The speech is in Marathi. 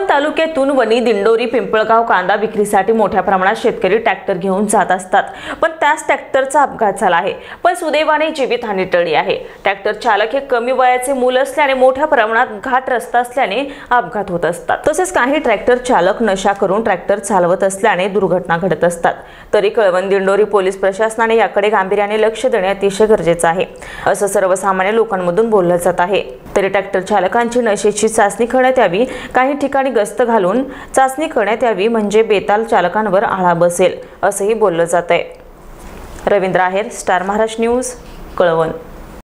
कळवण तालुक्यातून वणी दिंडोरी पिंपळगाव कांदा विक्रीसाठी मोठ्या प्रमाणात शेतकरी ट्रॅक्टर घेऊन जात असतात. पण त्याच ट्रॅक्टरचा अपघात झाला आहे. पण सुदैवाने जीवितहानी टळली आहे. ट्रॅक्टर चालक हे कमी वयाचे मूल असल्याने मोठ्या प्रमाणात घाट रस्ता असल्याने अपघात होत असतात. तसेच काही ट्रॅक्टर चालक नशा करून ट्रॅक्टर चालवत असल्याने दुर्घटना घडत असतात. तरी कळवण दिंडोरी पोलीस प्रशासनाने याकडे गांभीर्याने लक्ष देणे अतिशय गरजेचं आहे. असं सर्वसामान्य लोकांमधून बोललं जात आहे. तरी ट्रॅक्टर चालकांची नशेची चाचणी करण्यात यावी काही ठिकाणी ठिकाणी गस्त घालून चाचणी करण्यात यावी म्हणजे बेताल चालकांवर आळा बसेल असंही बोललं जात आहे रवींद्र आहेर स्टार महाराष्ट्र न्यूज कळवण.